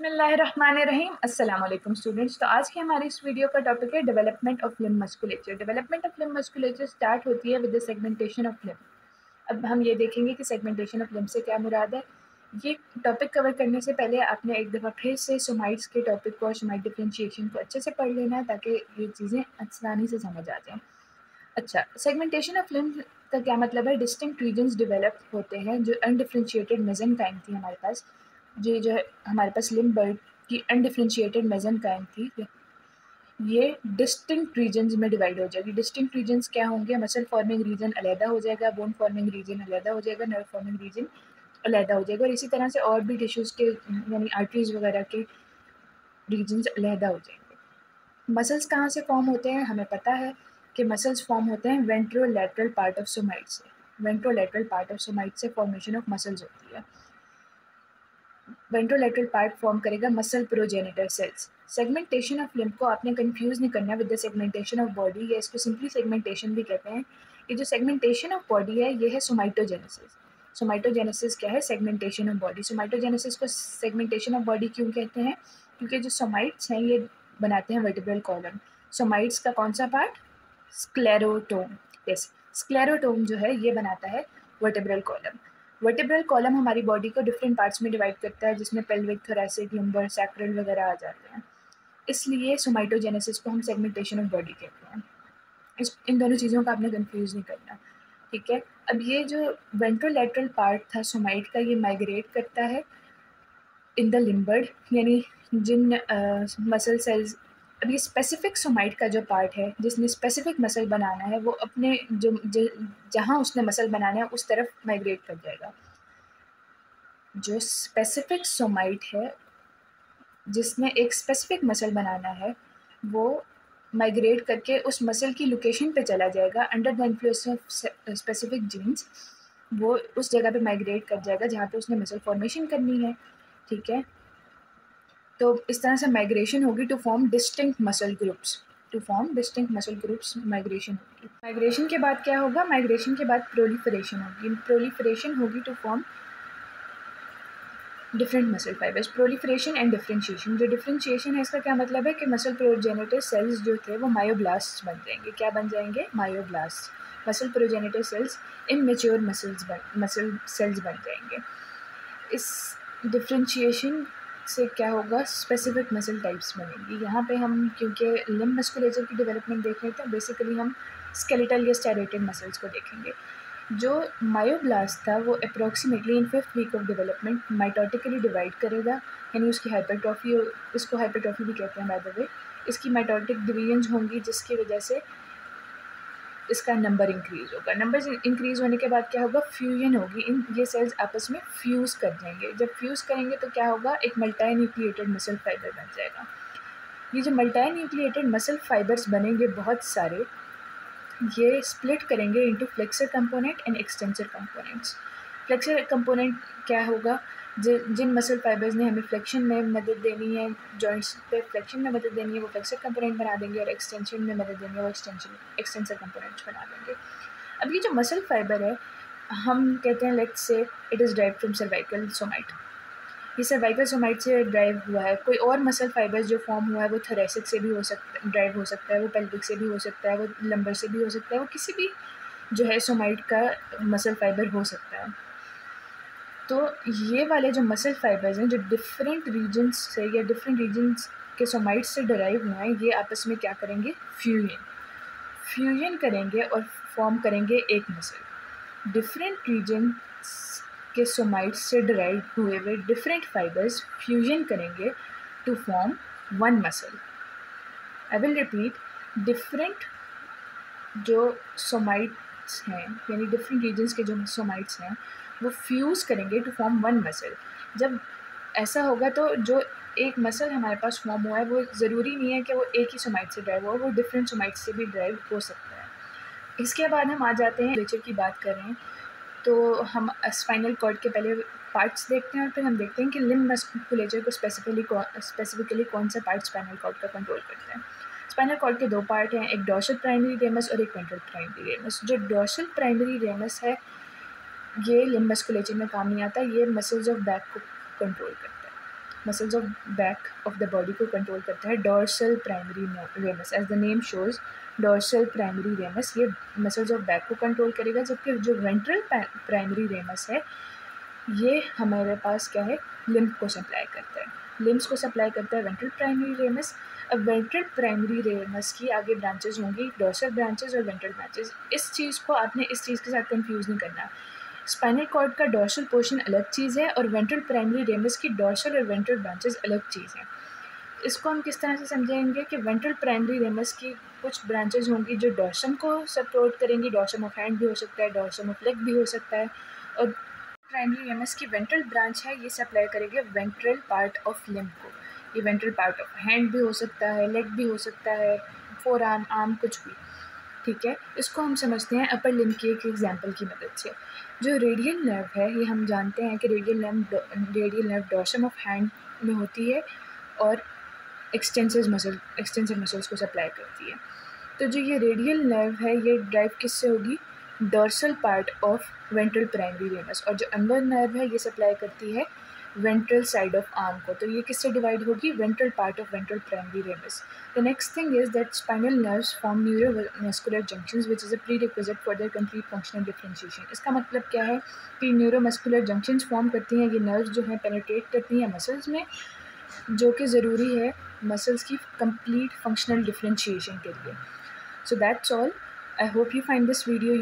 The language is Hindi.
बसमीम अल्लाम स्टूडेंट्स। तो आज की हमारी इस वीडियो का टॉपिक है development of limb musculature. Development of limb musculature start होती है with the segmentation of limb. अब हम ये देखेंगे कि सेगमेंटेशन ऑफ़ लिम से क्या मुराद है। ये टॉपिक कवर करने से पहले आपने एक दफ़ा फिर से सोमाइट्स के टॉपिक को और सोमाइट डिफ्रेंशिएशन को अच्छे से पढ़ लेना है ताकि ये चीज़ें आसानी से समझ आ जाएँ। अच्छा सेगमेंटेशन ऑफ़ लिम का क्या मतलब है? डिस्टिंक्ट रीजन्स डेवलप होते हैं जो अनडिफ्रेंशिएटेड मेजन टाइम थी हमारे पास। ये जो है, हमारे पास लिम बर्ड की अनडिफ्रेंशिएटेड मेजन कायम थी। ये डिस्टिंक्ट रीजन में डिवाइड हो जाएगी। डिस्टिंक्ट रीजन्स क्या होंगे? मसल फॉर्मिंग रीजन अलहदा हो जाएगा बोन फॉर्मिंग रीजन अलहदा हो जाएगा नर्व फॉर्मिंग रीजन अलहदा हो जाएगा और इसी तरह से और भी टिश्यूज़ के, यानी आर्टरीज वगैरह के रीजन्स अलहदा हो जाएँगे। मसल्स कहाँ से फॉर्म होते हैं? हमें पता है कि मसल्स फॉर्म होते हैं वेंट्रोलेटरल पार्ट ऑफ़ सोमाइट से। वेंट्रोलेटरल पार्ट ऑफ़ सोमाइट से फॉर्मेशन ऑफ़ मसल्स होती है। वेंट्रोलेटरल पार्ट फॉर्म करेगा muscle progenitor cells segmentation of limb को आपने कंफ्यूज नहीं करना with the segmentation of body या इसको सिंपली सेगमेंटेशन भी कहते हैं। ये जो सेगमेंटेशन ऑफ़ बॉडी है, ये है सोमाइटोजेनेसिस सोमाइटोजेनेसिस क्या है? सेगमेंटेशन ऑफ़ बॉडी सोमाइटोजेनेसिस को सेगमेंटेशन ऑफ़ बॉडी क्यों कहते हैं? क्योंकि जो सोमाइट्स हैं, ये बनाते हैं वर्टिब्रल कॉलम सोमाइट्स का कौन सा पार्ट स्क्लेरोटोम यस स्क्लेरोटोम जो है, ये बनाता है वर्टिब्रल कॉलम वर्टिब्रल कॉलम हमारी बॉडी को डिफरेंट पार्ट्स में डिवाइड करता है, जिसमें पेल्विक थोरेसिक लंबर सैक्रल वगैरह आ जाते हैं। इसलिए सोमाइटोजेनेसिस को हम सेगमेंटेशन ऑफ़ बॉडी कहते हैं। इस, इन दोनों चीज़ों का आपने कंफ्यूज नहीं करना, ठीक है? अब ये जो वेंट्रोलेटरल पार्ट था सोमाइट का, ये माइग्रेट करता है इन द लिम्बर्ड यानी जिन मसल सेल्स अब ये स्पेसिफिक सोमाइट का जो पार्ट है, जिसने स्पेसिफिक मसल बनाना है, वो अपने जो जहाँ उसने मसल बनाना है, उस तरफ़ माइग्रेट कर जाएगा। जो स्पेसिफिक सोमाइट है, जिसने एक स्पेसिफिक मसल बनाना है, वो माइग्रेट करके उस मसल की लोकेशन पे चला जाएगा under the influence of specific genes वो उस जगह पे माइग्रेट कर जाएगा, जहाँ पे उसने मसल फॉर्मेशन करनी है, ठीक है? तो इस तरह से माइग्रेशन होगी to form distinct muscle groups to form distinct muscle groups migration होगी. माइग्रेशन के बाद क्या होगा? माइग्रेशन के बाद प्रोलीफरेशन होगी. प्रोलिफरेशन होगी to form different muscle fibres proliferation and differentiation जो डिफ्रेंशिएशन है, इसका क्या मतलब है? कि मसल प्रोजेनेटिव सेल्स जो थे, वो मायोब्लास्ट बन जाएँगे. क्या बन जाएँगे? Myoblast muscle progenitive cells immature muscles बन मसल सेल्स बन जाएँगे. इस डिफ्रेंशिएशन से क्या होगा? स्पेसिफिक मसल टाइप्स बनेंगी। यहाँ पे हम, क्योंकि लिम मस्कुलेचर की डेवलपमेंट देख रहे थे बेसिकली हम स्केलेटल या स्टेरेटेड मसल्स को देखेंगे। जो मायोब्लास्ट था, वो approximately in fifth week of development mitotically divide करेगा। यानी उसकी हाइपरट्रॉफी इसको हाइपरट्रॉफी भी कहते हैं बाय द वे इसकी माइटोटिक डिवीज़न होंगी, जिसकी वजह से इसका नंबर इंक्रीज़ होगा। नंबर इंक्रीज़ होने के बाद क्या होगा? फ्यूजन होगी। इन, ये सेल्स आपस में फ्यूज़ कर जाएँगे। जब फ्यूज़ करेंगे तो क्या होगा? एक मल्टाई न्यूक्लिएटेड मसल फाइबर बन जाएगा। ये जो मल्टाई न्यूक्लिएटेड मसल फाइबर्स बनेंगे बहुत सारे, ये स्प्लिट करेंगे into flexor component and extensor components flexor component क्या होगा? जिन मसल फाइबर्स ने हमें फ्लेक्शन में मदद देनी है जॉइंट्स पे फ्लेक्शन में मदद देनी है, वो फ्लेक्सर कंपोनेंट बना देंगे और एक्सटेंशन में मदद देनी है वो एक्सटेंशन एक्सटेंसर कंपोनेंट्स बना देंगे। अब ये जो मसल फाइबर है, हम कहते हैं let's say it is derived from cervical somite ये सर्वाइकल सोमाइट से ड्राइव हुआ है। कोई और मसल फाइबर्स जो फॉर्म हुआ है, वो थोरेसिक से भी हो सकता ड्राइव हो सकता है, वो पेल्विक से भी हो सकता है, वो लंबर से भी हो सकता है, वो किसी भी जो है सोमाइट का मसल फाइबर हो सकता है। तो ये वाले जो मसल फाइबर्स हैं, जो डिफरेंट रीजन्स से या डिफरेंट रीजन्स के सोमाइट्स से डराइव हुए हैं, ये आपस में क्या करेंगे? फ्यूजन फ्यूजन करेंगे और फॉर्म करेंगे एक मसल डिफरेंट रीजन के सोमाइट्स से डराइव हुए हुए डिफरेंट फाइबर्स फ्यूजन करेंगे to form one muscle I will repeat different जो सोमाइट्स हैं, यानी डिफरेंट रीजन्स के जो सोमाइट्स हैं वो फ्यूज़ करेंगे टू फॉर्म वन मसल जब ऐसा होगा तो जो एक मसल हमारे पास फॉर्म हुआ है, वो ज़रूरी नहीं है कि वो एक ही सोमाइट से ड्राइव हो, वो डिफरेंट सोमाइट से भी ड्राइव हो सकता है। इसके बाद हम आ जाते हैं लेचर की बात करें तो हम स्पाइनल कॉर्ड के पहले पार्ट्स देखते हैं और फिर हम देखते हैं कि लिम मस्कुलेचर को स्पेसिफिकली स्पेसिफिकली कौन सा पार्ट स्पाइनल कॉर्ड का कंट्रोल करते हैं। स्पाइनल कॉर्ड के दो पार्ट हैं, एक डॉर्सल प्राइमरी रेमस और एक वेंट्रल प्राइमरी रेमस जो डॉर्सल प्राइमरी रेमस है ये लिम मस्कुलेचर में काम नहीं आता, ये मसल्स ऑफ़ बैक को कंट्रोल करता है। Muscles of back of the body को कंट्रोल करता है dorsal primary ramus as the name shows dorsal primary ramus ये मसल्स ऑफ़ बैक को कंट्रोल करेगा, जबकि जो वेंट्रल प्राइमरी रेमस है, ये हमारे पास क्या है लिम्फ को सप्लाई करता है। लिम्स को सप्लाई करता है वेंट्रल प्राइमरी रेमस अब वेंट्रल प्राइमरी रेमस की आगे ब्रांचेज होंगी डॉर्सल ब्रांचेज और वेंट्रल ब्रांचेज इस चीज़ को आपने इस चीज़ के साथ कंफ्यूज नहीं करना। स्पाइनल कॉर्ड का डॉर्सल पोर्शन अलग चीज़ है और वेंट्रल प्राइमरी रेमस की डॉर्सल और वेंट्रल ब्रांचेज अलग चीज़ हैं। इसको हम किस तरह से समझेंगे कि वेंट्रल प्राइमरी रेमस की कुछ ब्रांचेज होंगी जो डॉर्सम को सपोर्ट करेंगी डॉर्सम ऑफ़ हैंड भी हो सकता है डॉर्सम ऑफ़ लेग भी हो सकता है। और प्राइमरी रेमस की वेंट्रल ब्रांच है, ये सप्लाई करेगी वेंट्रल पार्ट ऑफ़ लिम्ब को। ये वेंट्रल पार्ट ऑफ़ हैंड भी हो सकता है लेग भी हो सकता है फोर आर्म आर्म कुछ भी। ठीक है? इसको हम समझते हैं अपर लिम्ब की एक एग्जांपल की मदद से। जो रेडियल नर्व है, ये हम जानते हैं कि radial nerve radial nerve dorsum of hand में होती है और एक्सटेंसिव मसल एक्सटेंसिव मसल्स को सप्लाई करती है। तो जो ये रेडियल नर्व है, ये ड्राइव किससे होगी? Dorsal part of ventral primary ramus और जो अंदर नर्व है, ये सप्लाई करती है वेंट्रल साइड ऑफ़ आर्म को तो ये किससे डिवाइड होगी? Ventral part of ventral primary ramus the next thing is that spinal nerves form neuromuscular junctions which is a prerequisite for their complete functional differentiation इसका मतलब क्या है? कि न्यूरोमस्कुलर जंक्शंस फॉर्म करती हैं, ये नर्व्स जो हैं पेनिट्रेट करती हैं मसल्स में, जो कि ज़रूरी है मसल्स की कंप्लीट फंक्शनल डिफ्रेंशिएशन के लिए. So that's all I hope you find this video